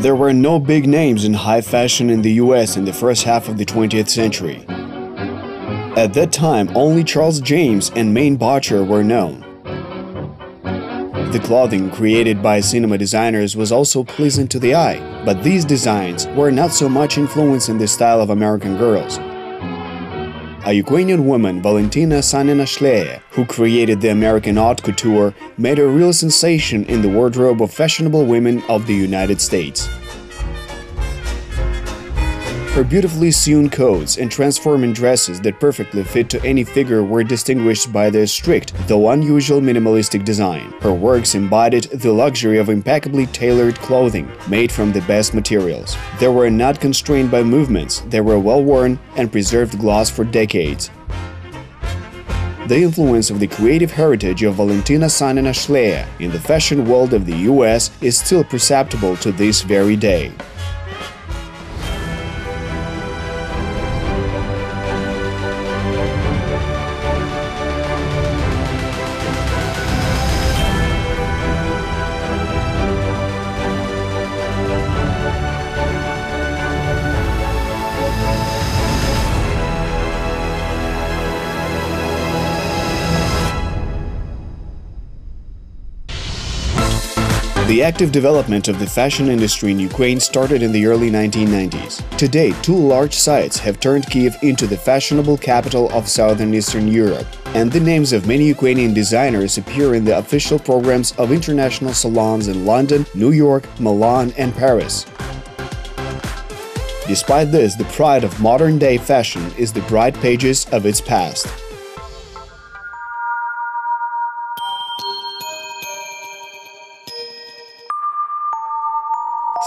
There were no big names in high fashion in the US in the first half of the 20th century. At that time, only Charles James and Mainbocher were known. The clothing created by cinema designers was also pleasing to the eye, but these designs were not so much influenced in the style of American girls. A Ukrainian woman, Valentina Sanina who created the American haute couture, made a real sensation in the wardrobe of fashionable women of the United States. Her beautifully sewn coats and transforming dresses that perfectly fit to any figure were distinguished by their strict, though unusual minimalistic design. Her works embodied the luxury of impeccably tailored clothing, made from the best materials. They were not constrained by movements, they were well-worn and preserved gloss for decades. The influence of the creative heritage of Valentina Sanina Shleya in the fashion world of the US is still perceptible to this very day. The active development of the fashion industry in Ukraine started in the early 1990s. Today, two large sites have turned Kiev into the fashionable capital of southern Eastern Europe, and the names of many Ukrainian designers appear in the official programs of international salons in London, New York, Milan, and Paris. Despite this, the pride of modern-day fashion is the bright pages of its past.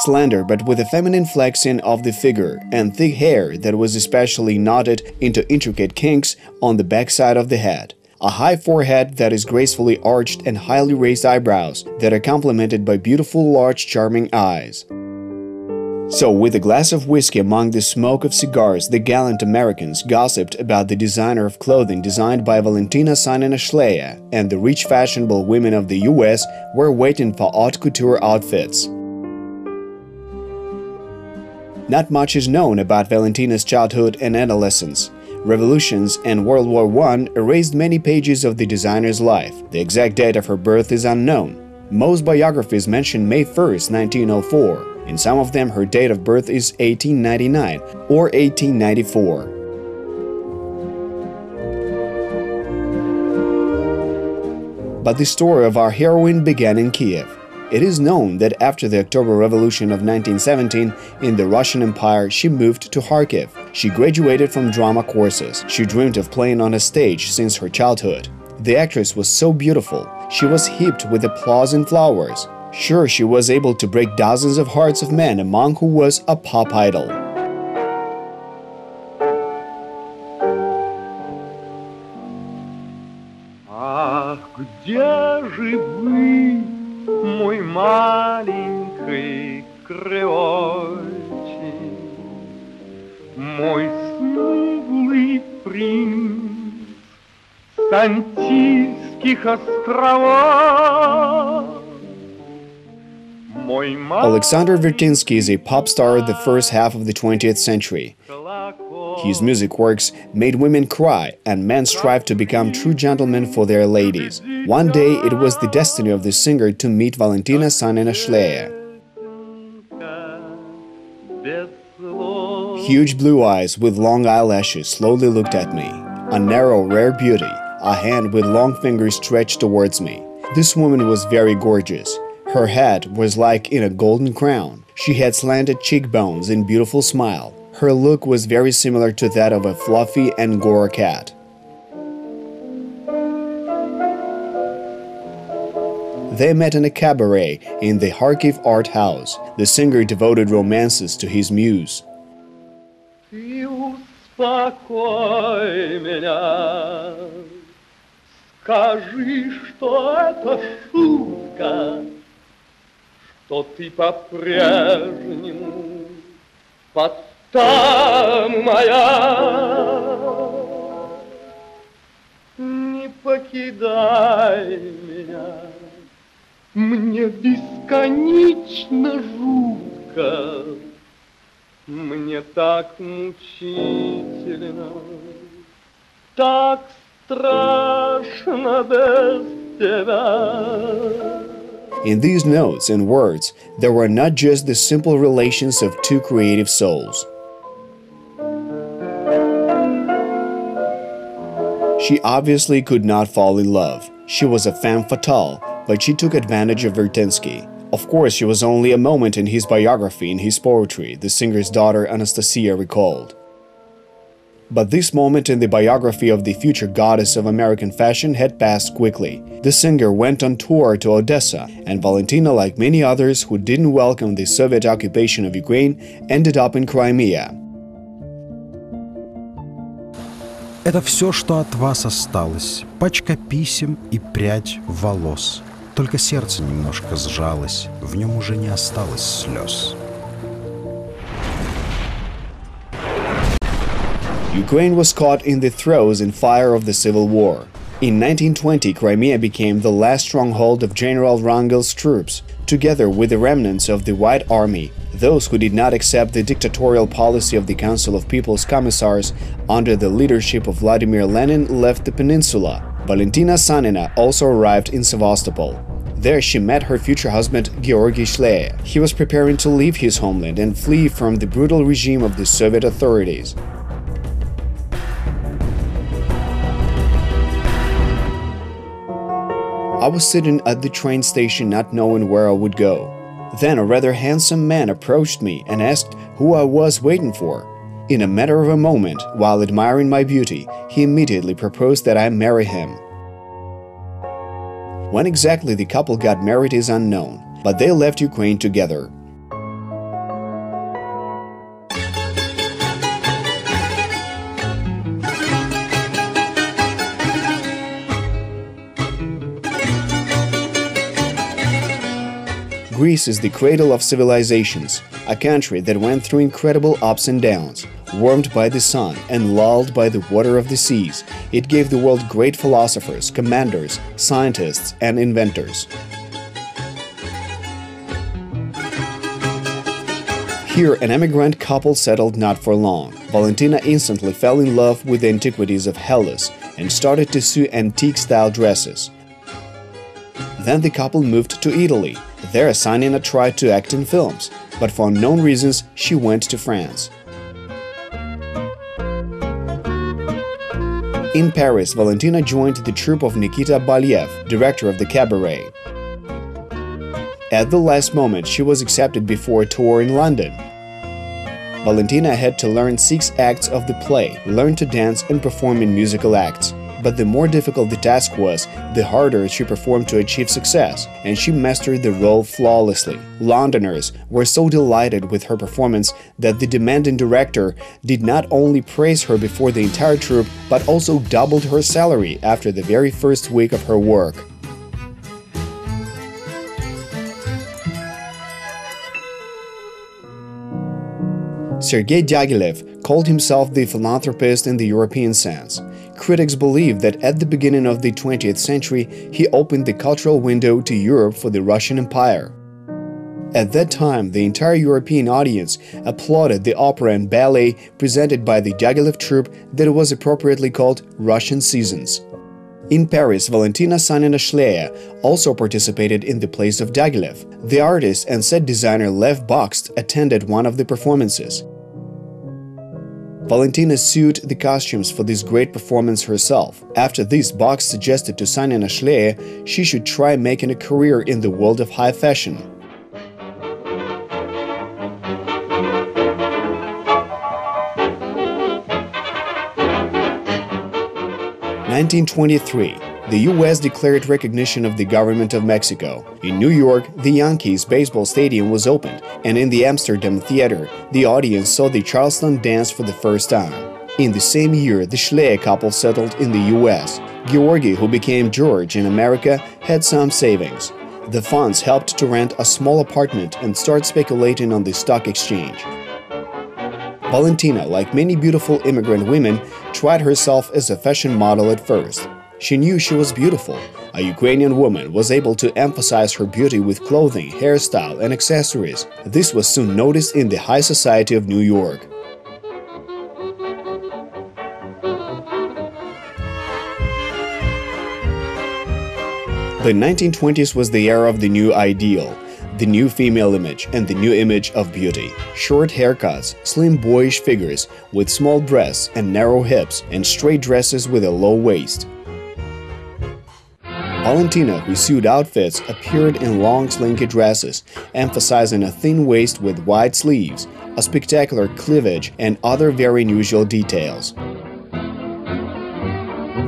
Slender but with a feminine flexing of the figure, and thick hair that was especially knotted into intricate kinks on the backside of the head. A high forehead that is gracefully arched and highly raised eyebrows that are complemented by beautiful large charming eyes. So, with a glass of whiskey among the smoke of cigars, the gallant Americans gossiped about the designer of clothing designed by Valentina Sanina Shleya, and the rich fashionable women of the US were waiting for haute couture outfits. Not much is known about Valentina's childhood and adolescence. Revolutions and World War I erased many pages of the designer's life. The exact date of her birth is unknown. Most biographies mention May 1, 1904. In some of them, her date of birth is 1899 or 1894. But the story of our heroine began in Kiev. It is known that after the October Revolution of 1917 in the Russian Empire, she moved to Kharkiv. She graduated from drama courses. She dreamed of playing on a stage since her childhood. The actress was so beautiful. She was heaped with applause and flowers. Sure, she was able to break dozens of hearts of men among who was a pop idol. мой маленький крылочек, мой смуглый принц с Антильских островов. Alexander Vertinsky is a pop star of the first half of the 20th century. His music works made women cry, and men strive to become true gentlemen for their ladies. One day it was the destiny of the singer to meet Valentina Sanina Shleya. Huge blue eyes with long eyelashes slowly looked at me. A narrow, rare beauty, a hand with long fingers stretched towards me. This woman was very gorgeous. Her head was like in a golden crown. She had slanted cheekbones and beautiful smile. Her look was very similar to that of a fluffy Angora cat. They met in a cabaret in the Kharkiv Art House. The singer devoted romances to his muse. Скажи, что это шутка, что ты по-прежнему под там моя. Не покидай меня, мне бесконечно жутко. шутка, мне так мучительно, так страшно без тебя. In these notes and words, there were not just the simple relations of two creative souls. She obviously could not fall in love. She was a femme fatale, but she took advantage of Vertinsky. Of course, she was only a moment in his biography in his poetry, the singer's daughter Anastasia recalled. But this moment in the biography of the future goddess of American fashion had passed quickly. The singer went on tour to Odessa, and Valentina, like many others who didn't welcome the Soviet occupation of Ukraine, ended up in Crimea. Это все, что от вас осталось. Пачка писем и прядь волос. Только сердце немножко сжалось, в нем уже не осталось слез. Ukraine was caught in the throes and fire of the civil war. In 1920, Crimea became the last stronghold of General Wrangel's troops, together with the remnants of the White Army, those who did not accept the dictatorial policy of the Council of People's Commissars under the leadership of Vladimir Lenin left the peninsula. Valentina Sanina also arrived in Sevastopol. There she met her future husband Georgy Schley. He was preparing to leave his homeland and flee from the brutal regime of the Soviet authorities. I was sitting at the train station not knowing where I would go. Then a rather handsome man approached me and asked who I was waiting for. In a matter of a moment, while admiring my beauty, he immediately proposed that I marry him. When exactly the couple got married is unknown, but they left Ukraine together. Greece is the cradle of civilizations, a country that went through incredible ups and downs. Warmed by the sun and lulled by the water of the seas, it gave the world great philosophers, commanders, scientists, and inventors. Here, an emigrant couple settled not for long. Valentina instantly fell in love with the antiquities of Hellas and started to sew antique-style dresses. Then the couple moved to Italy. There, Sanina tried to act in films, but for unknown reasons, she went to France. In Paris, Valentina joined the troupe of Nikita Baliev, director of the cabaret. At the last moment, she was accepted before a tour in London. Valentina had to learn six acts of the play, learn to dance and perform in musical acts. But the more difficult the task was, the harder she performed to achieve success, and she mastered the role flawlessly. Londoners were so delighted with her performance that the demanding director did not only praise her before the entire troupe, but also doubled her salary after the very first week of her work. Sergei Diaghilev called himself the philanthropist in the European sense. Critics believe that at the beginning of the 20th century, he opened the cultural window to Europe for the Russian Empire. At that time, the entire European audience applauded the opera and ballet presented by the Diaghilev troupe that was appropriately called Russian Seasons. In Paris, Valentina Sanina Shleya also participated in the plays of Diaghilev. The artist and set designer Lev Bakst attended one of the performances. Valentina sewed the costumes for this great performance herself. After this, Bakst suggested to Sanina Shleya she should try making a career in the world of high fashion. Nineteen twenty-three. The U.S. declared recognition of the government of Mexico. In New York, the Yankees baseball stadium was opened, and in the Amsterdam Theater, the audience saw the Charleston dance for the first time. In the same year, the Schleyer couple settled in the U.S. Georgy, who became George in America, had some savings. The funds helped to rent a small apartment and start speculating on the stock exchange. Valentina, like many beautiful immigrant women, tried herself as a fashion model at first. She knew she was beautiful, A Ukrainian woman was able to emphasize her beauty with clothing, hairstyle, and accessories. This was soon noticed in the high society of New York. The 1920s was the era of the new ideal, the new female image, and the new image of beauty. Short haircuts, slim boyish figures with small breasts and narrow hips, and straight dresses with a low waist. Valentina, who sewed outfits, appeared in long slinky dresses, emphasizing a thin waist with wide sleeves, a spectacular cleavage, and other very unusual details.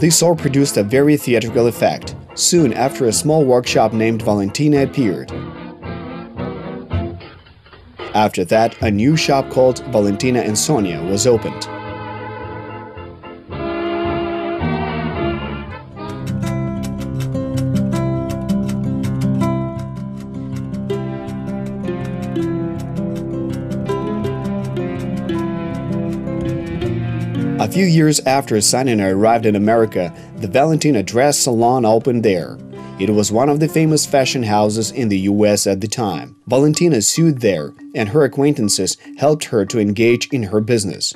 This all produced a very theatrical effect, soon after a small workshop named Valentina appeared. After that, a new shop called Valentina and Sonia was opened. A few years after Sanina arrived in America, the Valentina Dress Salon opened there. It was one of the famous fashion houses in the US at the time. Valentina sewed there, and her acquaintances helped her to engage in her business.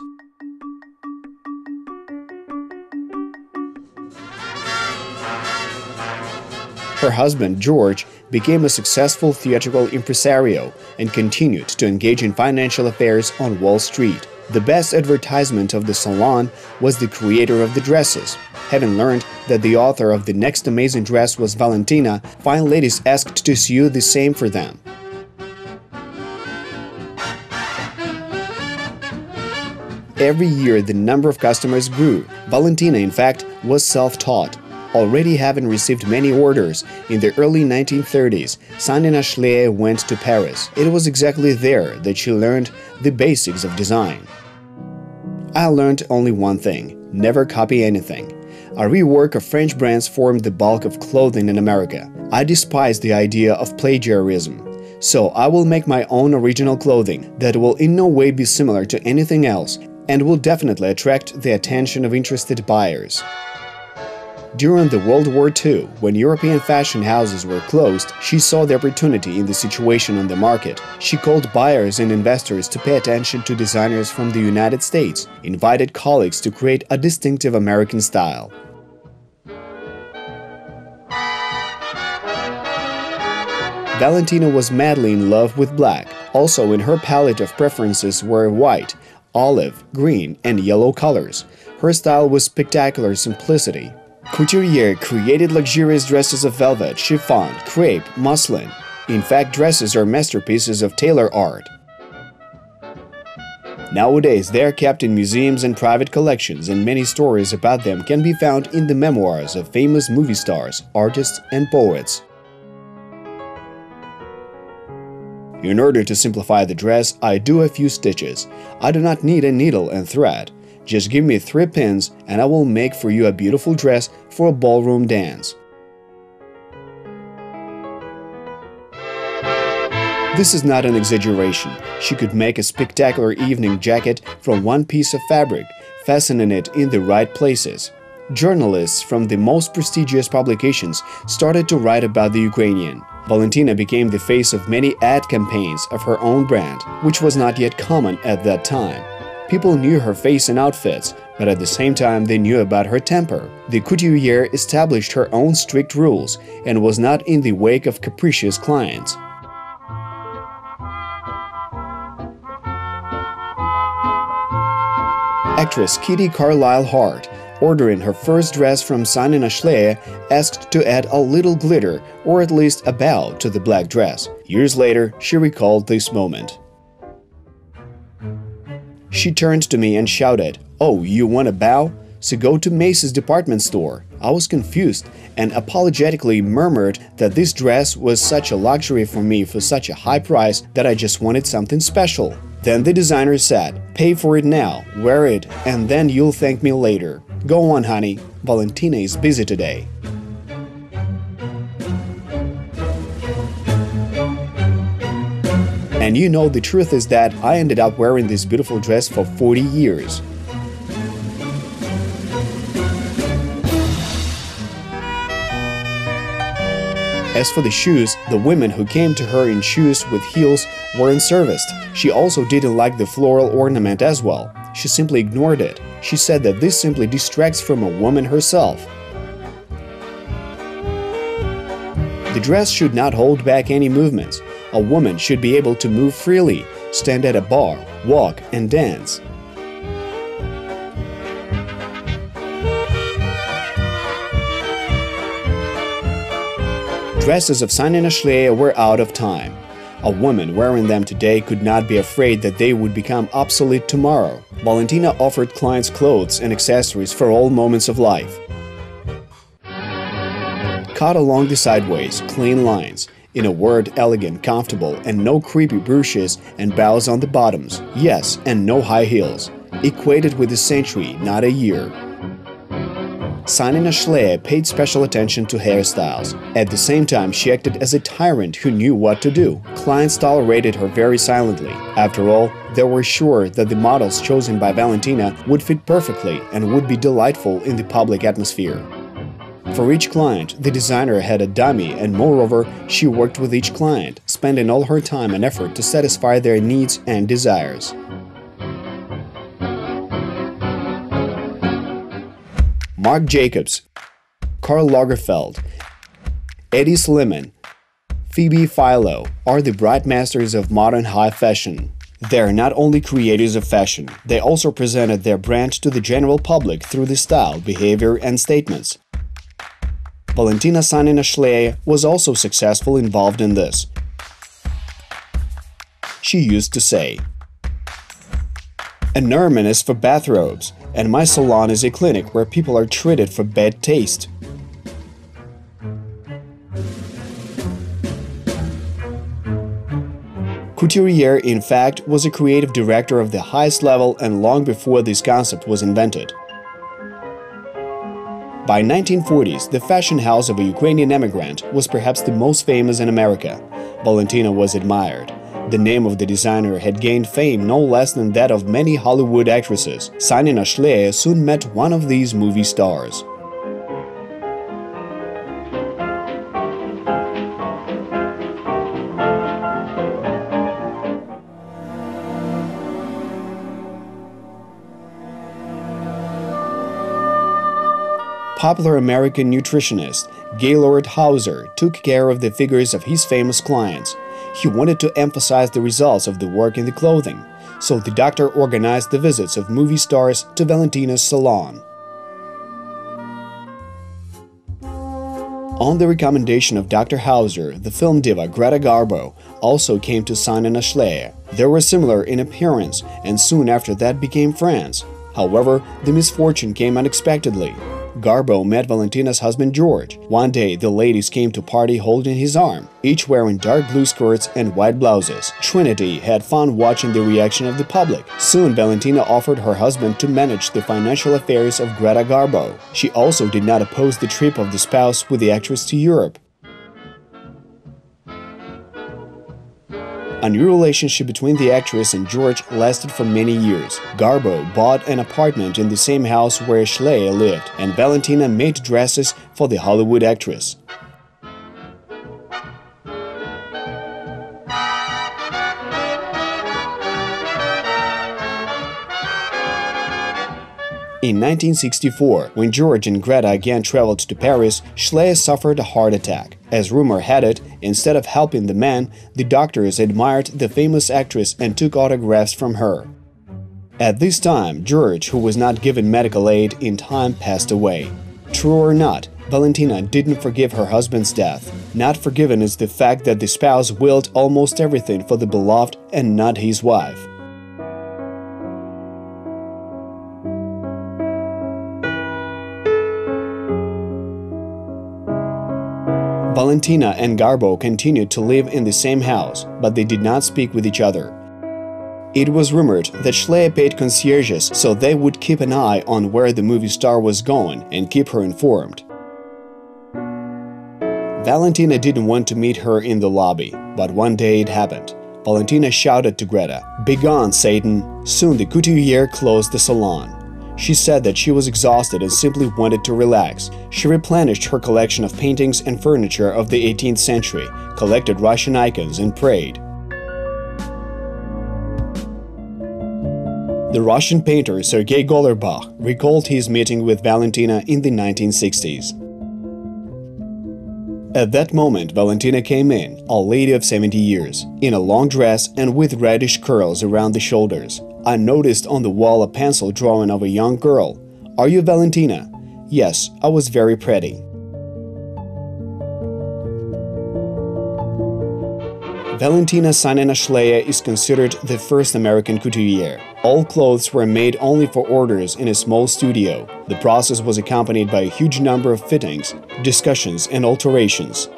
Her husband, George, became a successful theatrical impresario and continued to engage in financial affairs on Wall Street. The best advertisement of the salon was the creator of the dresses. Having learned that the author of the next amazing dress was Valentina, fine ladies asked to sew the same for them. Every year, the number of customers grew. Valentina, in fact, was self taught. Already having received many orders, in the early 1930s, Sanina Schlee went to Paris. It was exactly there that she learned the basics of design. I learned only one thing never copy anything. A rework of French brands formed the bulk of clothing in America. I despise the idea of plagiarism. So I will make my own original clothing that will in no way be similar to anything else and will definitely attract the attention of interested buyers. During the World War II, when European fashion houses were closed, she saw the opportunity in the situation on the market. She called buyers and investors to pay attention to designers from the United States, invited colleagues to create a distinctive American style. Valentina was madly in love with black. Also in her palette of preferences were white, olive, green, and yellow colors. Her style was spectacular simplicity, Couturier created luxurious dresses of velvet, chiffon, crepe, muslin. In fact, dresses are masterpieces of tailor art. Nowadays, they are kept in museums and private collections, and many stories about them can be found in the memoirs of famous movie stars, artists, and poets. In order to simplify the dress, I do a few stitches. I do not need a needle and thread. Just give me three pins and I will make for you a beautiful dress for a ballroom dance. This is not an exaggeration. She could make a spectacular evening jacket from one piece of fabric, fastening it in the right places. Journalists from the most prestigious publications started to write about the Ukrainian. Valentina became the face of many ad campaigns of her own brand, which was not yet common at that time. People knew her face and outfits, but at the same time they knew about her temper. The couturier established her own strict rules and was not in the wake of capricious clients. Actress Kitty Carlisle Hart, ordering her first dress from Sanina Schlee, asked to add a little glitter or at least a bow to the black dress. Years later, she recalled this moment. She turned to me and shouted, Oh, you want a bow? So go to Macy's department store. I was confused and apologetically murmured that this dress was such a luxury for me for such a high price that I just wanted something special. Then the designer said, Pay for it now, wear it, and then you'll thank me later. Go on, honey. Valentina is busy today. And you know, the truth is that I ended up wearing this beautiful dress for 40 years. As for the shoes, the women who came to her in shoes with heels weren't serviced. She also didn't like the floral ornament as well. She simply ignored it. She said that this simply distracts from a woman herself. The dress should not hold back any movements. A woman should be able to move freely, stand at a bar, walk, and dance. Dresses of Sanina Schleyer were out of time. A woman wearing them today could not be afraid that they would become obsolete tomorrow. Valentina offered clients clothes and accessories for all moments of life. Cut along the sideways, clean lines. In a word, elegant, comfortable, and no creepy brooches and bows on the bottoms. Yes, and no high heels. Equated with a century, not a year. Sanina Schleyer paid special attention to hairstyles. At the same time, she acted as a tyrant who knew what to do. Clients tolerated her very silently. After all, they were sure that the models chosen by Valentina would fit perfectly and would be delightful in the public atmosphere. For each client, the designer had a dummy and moreover, she worked with each client, spending all her time and effort to satisfy their needs and desires. Marc Jacobs, Karl Lagerfeld, Hedi Slimane, Phoebe Philo are the bright masters of modern high fashion. They are not only creators of fashion, they also presented their brand to the general public through the style, behavior, and statements. Valentina Sanina Schleyer was also successful involved in this. She used to say, A Nerman is for bathrobes, and my salon is a clinic where people are treated for bad taste. Couturier, in fact, was a creative director of the highest level and long before this concept was invented. By 1940s, the fashion house of a Ukrainian emigrant was perhaps the most famous in America. Valentina was admired. The name of the designer had gained fame no less than that of many Hollywood actresses. Sanina Schleyer soon met one of these movie stars. Popular American nutritionist Gaylord Hauser took care of the figures of his famous clients. He wanted to emphasize the results of the work in the clothing, so the doctor organized the visits of movie stars to Valentina's salon. On the recommendation of Dr. Hauser, the film diva Greta Garbo also came to Sanina Schleyer. They were similar in appearance and soon after that became friends. However, the misfortune came unexpectedly. Garbo met Valentina's husband George. One day, the ladies came to party holding his arm, each wearing dark blue skirts and white blouses. Trinity had fun watching the reaction of the public. Soon, Valentina offered her husband to manage the financial affairs of Greta Garbo. She also did not oppose the trip of the spouse with the actress to Europe. A new relationship between the actress and George lasted for many years. Garbo bought an apartment in the same house where Schleyer lived, and Valentina made dresses for the Hollywood actress. In 1964, when George and Greta again traveled to Paris, Schleyer suffered a heart attack. As rumor had it, instead of helping the man, the doctors admired the famous actress and took autographs from her. At this time, George, who was not given medical aid in time, passed away. True or not, Valentina didn't forgive her husband's death. Not forgiven is the fact that the spouse willed almost everything for the beloved and not his wife. Valentina and Garbo continued to live in the same house, but they did not speak with each other. It was rumored that Schleyer paid concierges so they would keep an eye on where the movie star was going and keep her informed. Valentina didn't want to meet her in the lobby, but one day it happened. Valentina shouted to Greta, Begone, Satan! Soon the couturier closed the salon. She said that she was exhausted and simply wanted to relax. She replenished her collection of paintings and furniture of the 18th century, collected Russian icons, and prayed. The Russian painter Sergei Golerbach recalled his meeting with Valentina in the 1960s. At that moment, Valentina came in, a lady of 70 years, in a long dress and with reddish curls around the shoulders. I noticed on the wall a pencil drawing of a young girl. Are you Valentina? Yes, I was very pretty. Valentina Sanina Shleya is considered the first American couturier. All clothes were made only for orders in a small studio. The process was accompanied by a huge number of fittings, discussions and alterations.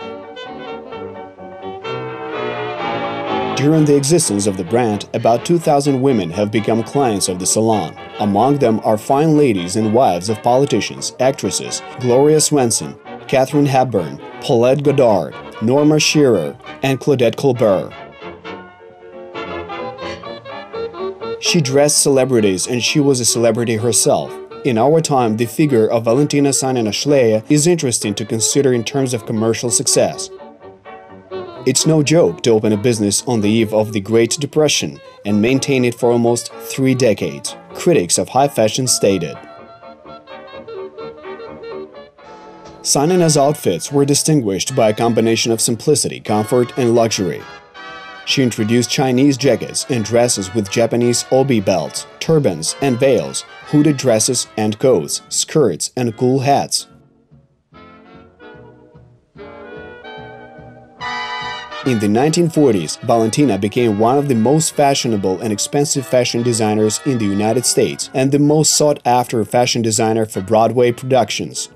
During the existence of the brand, about 2,000 women have become clients of the salon. Among them are fine ladies and wives of politicians, actresses, Gloria Swanson, Katharine Hepburn, Paulette Goddard, Norma Shearer, and Claudette Colbert. She dressed celebrities and she was a celebrity herself. In our time, the figure of Valentina Sanina Shleya is interesting to consider in terms of commercial success. It's no joke to open a business on the eve of the Great Depression and maintain it for almost three decades, critics of high fashion stated. Sanina's outfits were distinguished by a combination of simplicity, comfort, and luxury. She introduced Chinese jackets and dresses with Japanese obi belts, turbans and veils, hooded dresses and coats, skirts and cool hats. In the 1940s, Valentina became one of the most fashionable and expensive fashion designers in the United States and the most sought-after fashion designer for Broadway productions.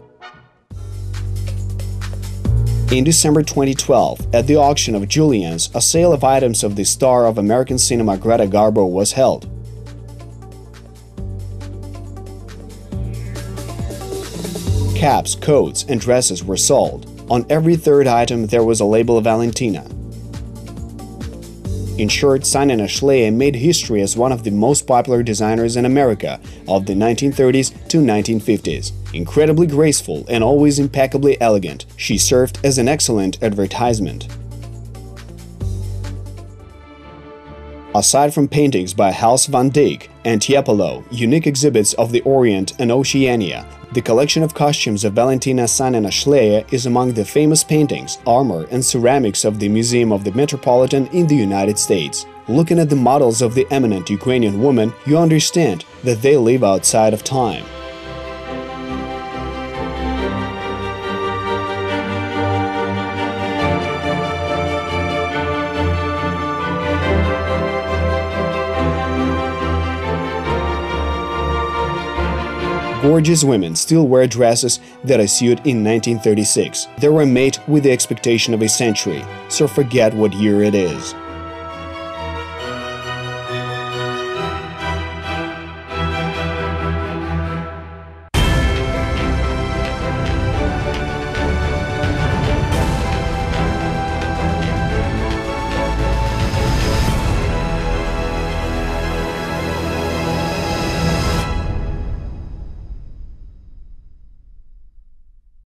In December 2012, at the auction of Julien's, a sale of items of the star of American cinema Greta Garbo was held. Caps, coats, and dresses were sold. On every third item there was a label of Valentina. In short, Sanina Shleya made history as one of the most popular designers in America of the 1930s to 1950s. Incredibly graceful and always impeccably elegant, she served as an excellent advertisement. Aside from paintings by Hans van Dyck and Tiepolo, unique exhibits of the Orient and Oceania, the collection of costumes of Valentina Sanina Shleya is among the famous paintings, armor and ceramics of the Museum of the Metropolitan in the United States. Looking at the models of the eminent Ukrainian woman, you understand that they live outside of time. Gorgeous women still wear dresses that sewed in 1936. They were made with the expectation of a century, so forget what year it is.